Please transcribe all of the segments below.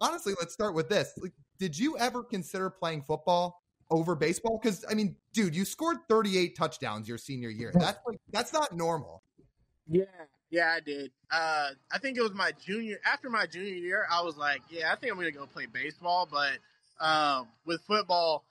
honestly, let's start with this. Like, did you ever consider playing football over baseball? Because I mean, dude, you scored 38 touchdowns your senior year. That's like that's not normal. Yeah, yeah, I did. Uh, I think it was my junior. After my junior year, I was like, yeah, I think I'm gonna go play baseball. But um, with football,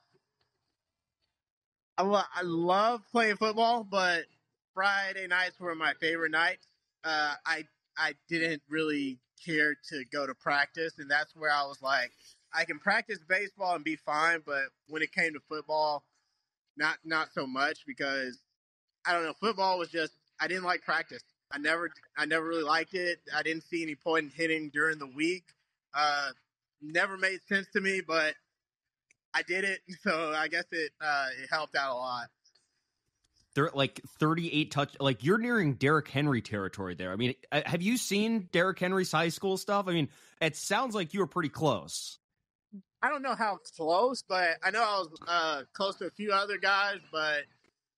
I, lo- I love playing football, but Friday nights were my favorite nights. Uh, I I didn't really care to go to practice, and that's where I was like, I can practice baseball and be fine, but when it came to football, not not so much because I don't know. Football was just I didn't like practice. I never I never really liked it. I didn't see any point in hitting during the week. Uh, never made sense to me, but I did it, so I guess it uh, it helped out a lot. They're like 38 touch. Like you're nearing Derrick Henry territory there. I mean, uh, have you seen Derrick Henry's high school stuff? I mean, it sounds like you were pretty close. I don't know how close, but I know I was uh, close to a few other guys. But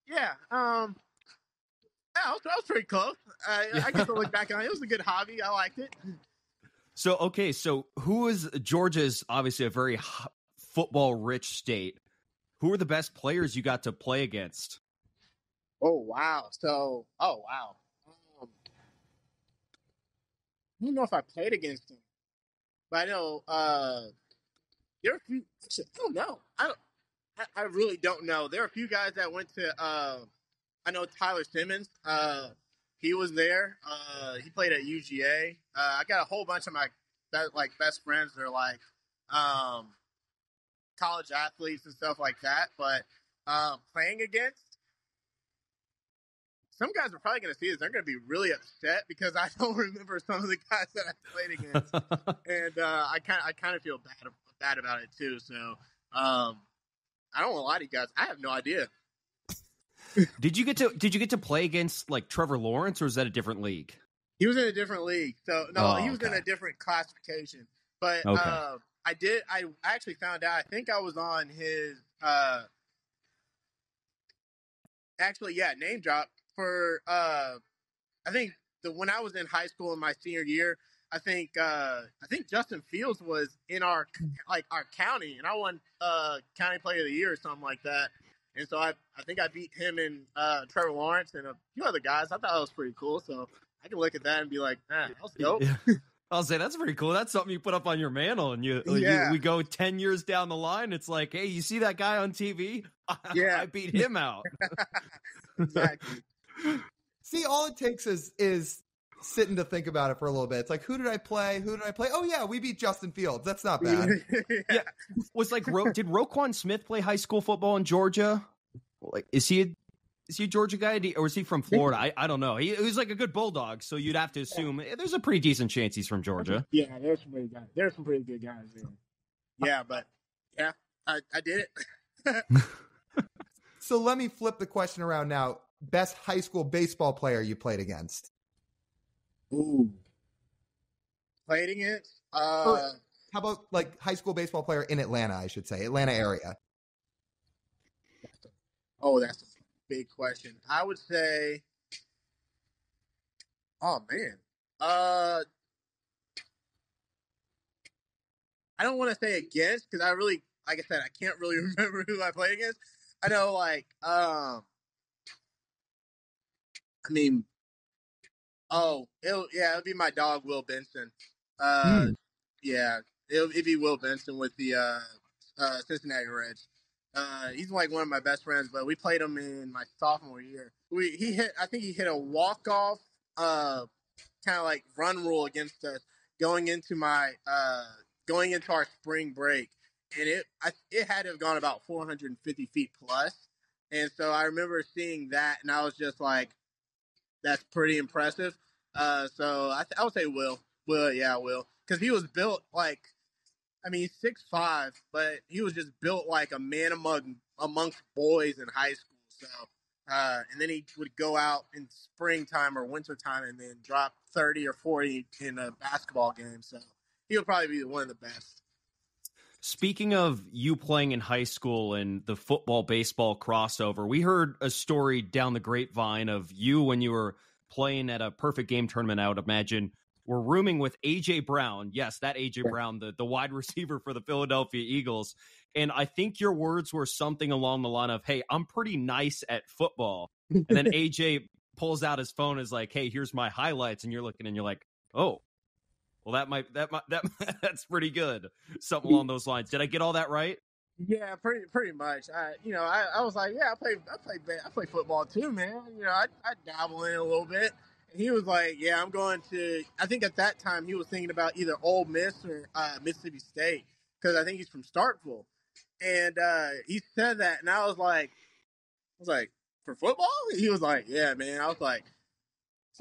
yeah, um, yeah, I was, I was pretty close. I, I get to look back on it. It was a good hobby. I liked it. So okay, so who is Georgia's? obviously a very football rich state. Who are the best players you got to play against? Oh wow! So oh wow. Um, I don't know if I played against him, but I know uh, there are a few. I don't know. I don't. I, I really don't know. There are a few guys that went to. Uh, I know Tyler Simmons. Uh, he was there. Uh, he played at UGA. Uh, I got a whole bunch of my like best friends. They're like um, college athletes and stuff like that. But uh, playing against some guys are probably going to see this. They're going to be really upset because I don't remember some of the guys that I played against, and uh, I kind I kind of feel bad bad about it too. So um, I don't want to lie to you guys. I have no idea. did you get to Did you get to play against like Trevor Lawrence, or is that a different league? He was in a different league. So no, oh, he was okay. in a different classification. But okay. uh, I did. I actually found out. I think I was on his. Uh, actually, yeah, name drop for uh, I think the when I was in high school in my senior year, I think uh, I think Justin Fields was in our like our county, and I won uh, county player of the year or something like that. And so I I think I beat him and uh, Trevor Lawrence and a few other guys. I thought that was pretty cool. So I can look at that and be like, man, that was dope. Yeah. I'll say that's pretty cool. That's something you put up on your mantle, and you, yeah. you we go ten years down the line. It's like, hey, you see that guy on TV? Yeah, I beat him out. exactly. See, all it takes is is sitting to think about it for a little bit. It's like, who did I play? Who did I play? Oh yeah, we beat Justin Fields. That's not bad. yeah. Was like, Ro- did Roquan Smith play high school football in Georgia? Like, is he a, is he a Georgia guy, or is he from Florida? I, I don't know. He, he was like a good bulldog, so you'd have to assume yeah. there's a pretty decent chance he's from Georgia. Yeah, there's some pretty guys. There's some pretty good guys there. Yeah, but yeah, I, I did it. so let me flip the question around now best high school baseball player you played against? Ooh. Played against? Uh, how about like high school baseball player in Atlanta, I should say, Atlanta area? Oh, that's a big question. I would say, oh man, uh, I don't want to say against because I really, like I said, I can't really remember who I played against. I know, like, um, I mean, oh, it'll yeah, it'll be my dog Will Benson. Uh, mm. yeah, it'll, it'll be Will Benson with the uh, uh, Cincinnati Reds. Uh, he's like one of my best friends, but we played him in my sophomore year. We he hit, I think he hit a walk off, uh, kind of like run rule against us going into my uh going into our spring break, and it I, it had to have gone about 450 feet plus, and so I remember seeing that, and I was just like, that's pretty impressive. Uh, so I, th- I would say Will. Will, yeah, Will, because he was built like, I mean, six five, but he was just built like a man among amongst boys in high school. So, uh, and then he would go out in springtime or wintertime and then drop thirty or forty in a basketball game. So he would probably be one of the best. Speaking of you playing in high school and the football baseball crossover, we heard a story down the grapevine of you when you were playing at a perfect game tournament. I would imagine were rooming with AJ Brown. Yes, that AJ Brown, the, the wide receiver for the Philadelphia Eagles. And I think your words were something along the line of, Hey, I'm pretty nice at football. And then AJ pulls out his phone is like, Hey, here's my highlights. And you're looking and you're like, Oh, well, that might, that might, that, that's pretty good. Something along those lines. Did I get all that right? Yeah, pretty pretty much. I you know I, I was like, yeah, I play I play I play football too, man. You know, I I dabble in it a little bit. And he was like, yeah, I'm going to. I think at that time he was thinking about either Ole Miss or uh, Mississippi State because I think he's from Starkville. And uh, he said that, and I was like, I was like, for football? He was like, yeah, man. I was like,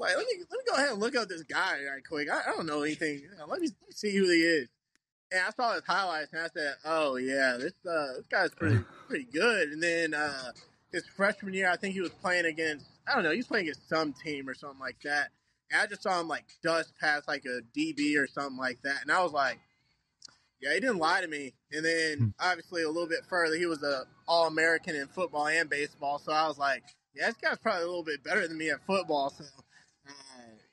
like let me let me go ahead and look up this guy right quick. I, I don't know anything. Let me, let me see who he is. And I saw his highlights and I said, "Oh yeah, this uh, this guy's pretty pretty good." And then uh, his freshman year, I think he was playing against I don't know, he was playing against some team or something like that. And I just saw him like dust past like a DB or something like that, and I was like, "Yeah, he didn't lie to me." And then Hmm. obviously a little bit further, he was a All American in football and baseball. So I was like, "Yeah, this guy's probably a little bit better than me at football." So.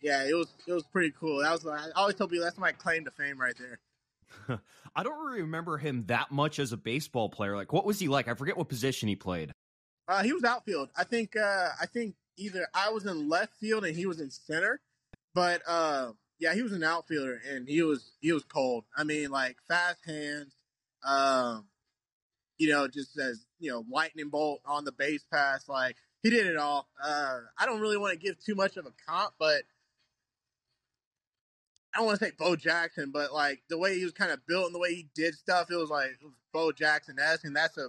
Yeah, it was it was pretty cool. That was I always tell people that's my claim to fame right there. I don't really remember him that much as a baseball player. Like, what was he like? I forget what position he played. Uh, he was outfield. I think. Uh, I think either I was in left field and he was in center, but uh, yeah, he was an outfielder and he was he was cold. I mean, like fast hands. Um, you know, just as you know, lightning bolt on the base pass. Like he did it all. Uh, I don't really want to give too much of a comp, but I don't want to say Bo Jackson, but like the way he was kind of built and the way he did stuff, it was like it was Bo Jackson esque, and that's a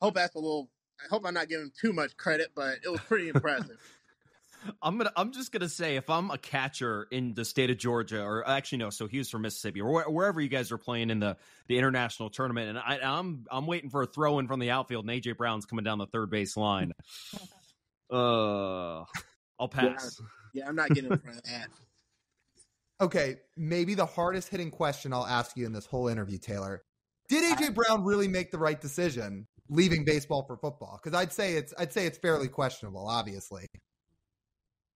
hope that's a little. I hope I'm not giving him too much credit, but it was pretty impressive. I'm gonna. I'm just gonna say, if I'm a catcher in the state of Georgia, or actually no, so he was from Mississippi, or where, wherever you guys are playing in the the international tournament, and I, I'm I'm waiting for a throw in from the outfield, and AJ Brown's coming down the third base line. Uh, I'll pass. yeah, I'm not getting in front of that. Okay, maybe the hardest hitting question I'll ask you in this whole interview, Taylor. Did AJ Brown really make the right decision leaving baseball for football? Because I'd say it's I'd say it's fairly questionable, obviously.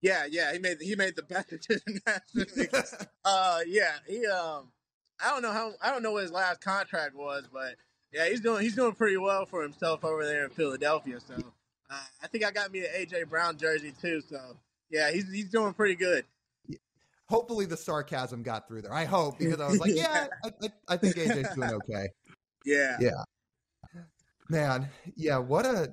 Yeah, yeah, he made he made the best decision. uh, yeah, he um, I don't know how I don't know what his last contract was, but yeah, he's doing he's doing pretty well for himself over there in Philadelphia. So uh, I think I got me an AJ Brown jersey too. So yeah, he's he's doing pretty good. Hopefully, the sarcasm got through there. I hope because I was like, yeah, I, I, I think AJ's doing okay. Yeah, Yeah. Man, yeah, what a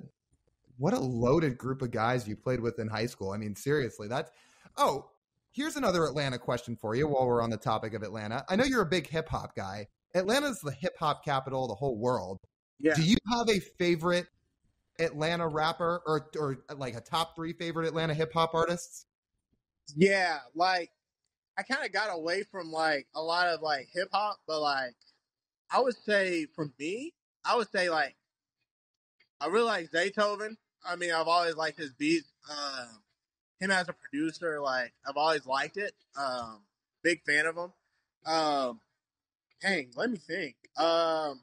what a loaded group of guys you played with in high school. I mean, seriously, that's oh, here's another Atlanta question for you while we're on the topic of Atlanta. I know you're a big hip hop guy. Atlanta's the hip hop capital of the whole world. yeah. Do you have a favorite Atlanta rapper or or like a top three favorite Atlanta hip hop artists? Yeah, like I kind of got away from like a lot of like hip hop, but like I would say for me, I would say like I really like Zaytoven. I mean, I've always liked his beats. Um, him as a producer, like I've always liked it. Um, big fan of him. Um, dang, let me think. Um,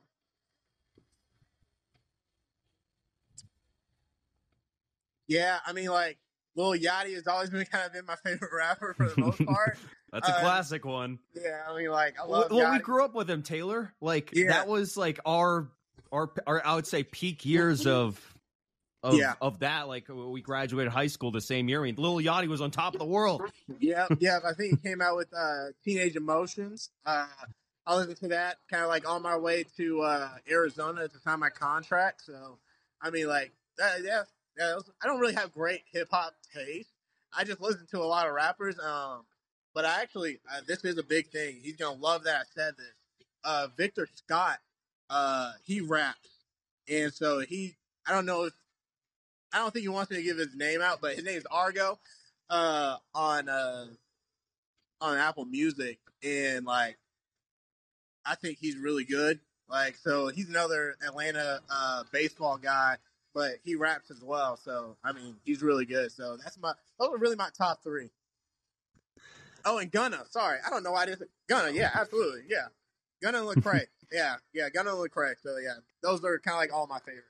yeah, I mean, like Lil Yachty has always been kind of been my favorite rapper for the most part. That's a Uh, classic one. yeah, I mean, like I Well, we grew up with him, Taylor. Like Yeah. that was like our our our I would say peak years of of Yeah. of that. Like we graduated high school the same year. I mean, Lil Yachty was on top of the world. yeah, yeah. I think he came out with uh, Teenage Emotions. Uh, I listened to that kind of like on my way to uh, Arizona to sign my contract. So, I mean, like, uh, yeah, yeah. was- I don't really have great hip hop taste. I just listen to a lot of rappers. Um, but I actually, uh, this is a big thing. He's gonna love that I said this. Uh, Victor Scott, uh, he raps, and so he. I don't know if I don't think he wants me to give his name out, but his name is Argo uh on uh on Apple Music and like I think he's really good. Like so he's another Atlanta uh baseball guy, but he raps as well. So I mean he's really good. So that's my those are really my top three. Oh and Gunna, sorry. I don't know why I didn't Gunna, yeah, absolutely. Yeah. Gunna and Lecrae. yeah, yeah, Gunna and Lecrae. So yeah. Those are kinda like all my favorites.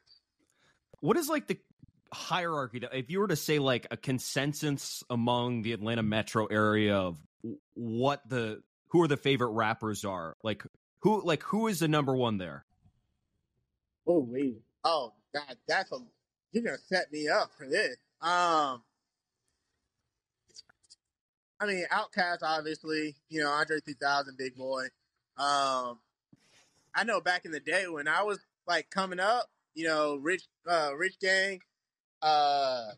What is like the hierarchy? to- If you were to say like a consensus among the Atlanta metro area of what the who are the favorite rappers are. Like who like who is the number one there? Oh wait. Oh God, that's a you're gonna set me up for this. Um I mean Outkast obviously, you know, Andre 3000 Big Boi. Um I know back in the day when I was like coming up, you know, rich uh rich gang, uh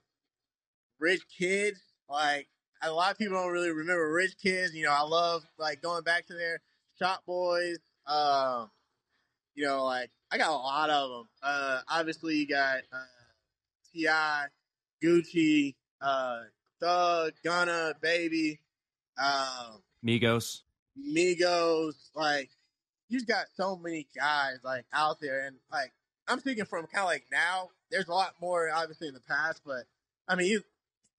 rich kids, like a lot of people don't really remember rich kids. You know, I love like going back to their Shop Boyz. Um, you know, like I got a lot of them. Uh, obviously, you got uh, T.I., Gucci, uh, Thug, Gunna, Baby, um, Migos, Migos. Like you have got so many guys like out there, and like I'm speaking from kind of like now. There's a lot more obviously in the past, but I mean, you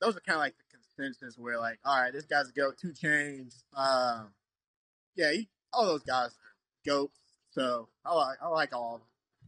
those are kind of like the consensus where like, all right, this guy's a goat. 2 Chainz. um, yeah, he, all those guys are goats. So I like I like all of them.